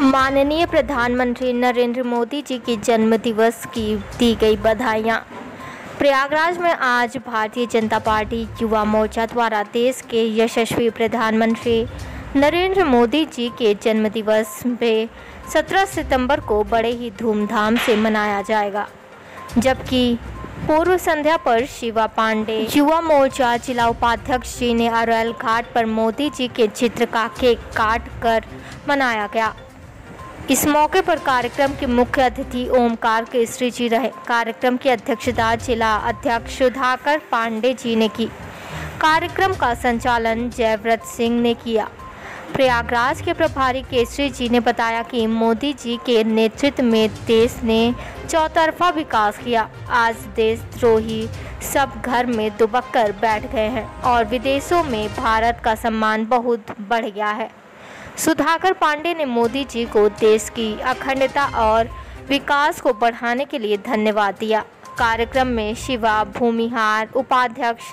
माननीय प्रधानमंत्री नरेंद्र मोदी जी की जन्म दिवस की दी गई बधाइयाँ। प्रयागराज में आज भारतीय जनता पार्टी युवा मोर्चा द्वारा देश के यशस्वी प्रधानमंत्री नरेंद्र मोदी जी के जन्म दिवस में 17 सितंबर को बड़े ही धूमधाम से मनाया जाएगा, जबकि पूर्व संध्या पर शिवा पांडे, युवा मोर्चा जिला उपाध्यक्ष जी ने अरैल घाट पर मोदी जी के चित्र का केक काट कर मनाया गया। इस मौके पर कार्यक्रम के मुख्य अतिथि ओमकार केसरी जी रहे। कार्यक्रम की अध्यक्षता जिला अध्यक्ष सुधाकर पांडे जी ने की। कार्यक्रम का संचालन जयव्रत सिंह ने किया। प्रयागराज के प्रभारी केसरी जी ने बताया कि मोदी जी के नेतृत्व में देश ने चौतरफा विकास किया। आज देशद्रोही सब घर में दुबक कर बैठ गए हैं और विदेशों में भारत का सम्मान बहुत बढ़ गया है। सुधाकर पांडे ने मोदी जी को देश की अखंडता और विकास को बढ़ाने के लिए धन्यवाद दिया। कार्यक्रम में शिवा भूमिहार उपाध्यक्ष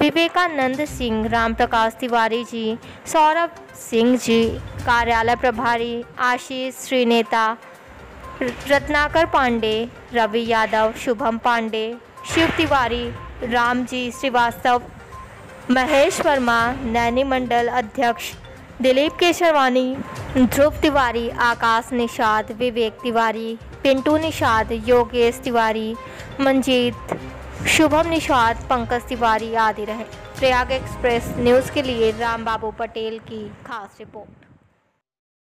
विवेकानंद सिंह राम प्रकाश तिवारी जी, सौरभ सिंह जी, कार्यालय प्रभारी आशीष श्रीनेता रत्नाकर पांडे, रवि यादव, शुभम पांडे, शिव तिवारी, रामजी श्रीवास्तव, महेश वर्मा, नैनी मंडल अध्यक्ष दिलीप केशरवानी ध्रुव तिवारी, आकाश निषाद, विवेक तिवारी, पिंटू निषाद, योगेश तिवारी, मंजीत, शुभम निषाद, पंकज तिवारी आदि रहे। प्रयाग एक्सप्रेस न्यूज़ के लिए रामबाबू पटेल की खास रिपोर्ट।